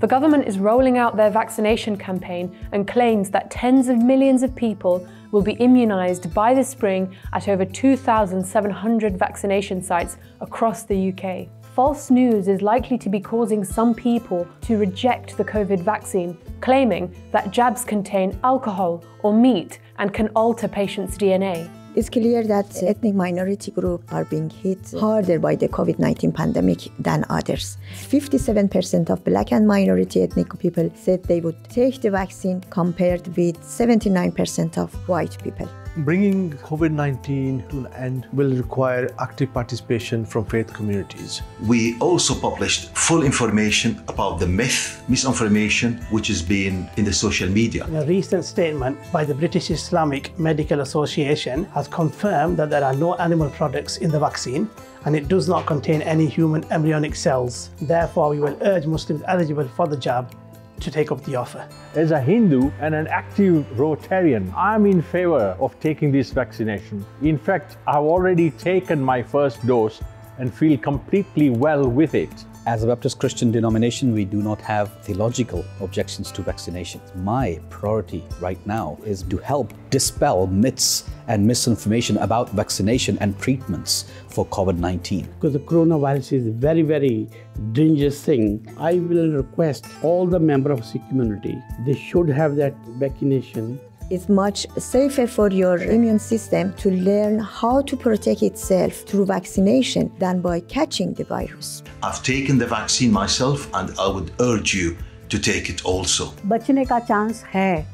The government is rolling out their vaccination campaign and claims that tens of millions of people will be immunised by the spring at over 2,700 vaccination sites across the UK. False news is likely to be causing some people to reject the COVID vaccine, claiming that jabs contain alcohol or meat and can alter patients' DNA. It's clear that ethnic minority groups are being hit harder by the COVID-19 pandemic than others. 57% of black and minority ethnic people said they would take the vaccine compared with 79% of white people. Bringing COVID 19 to an end will require active participation from faith communities. We also published full information about the myth, misinformation, which has been in the social media. A recent statement by the British Islamic Medical Association has confirmed that there are no animal products in the vaccine and it does not contain any human embryonic cells. Therefore, we will urge Muslims eligible for the jab to take up the offer. As a Hindu and an active Rotarian, I'm in favor of taking this vaccination. In fact, I've already taken my first dose and feel completely well with it. As a Baptist Christian denomination, we do not have theological objections to vaccinations. My priority right now is to help dispel myths and misinformation about vaccination and treatments for COVID 19. Because the coronavirus is a very, very dangerous thing. I will request all the members of the community, they should have that vaccination it's much safer for your immune system to learn how to protect itself through vaccination than by catching the virus. I've taken the vaccine myself and I would urge you to take it also. बचने का chance है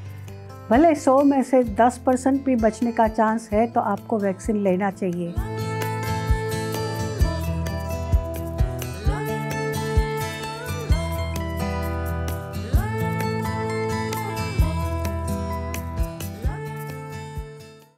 भले 100 में से 10 percent भी बचने का chance है तो आपको वैक्सीन लेना चाहिए।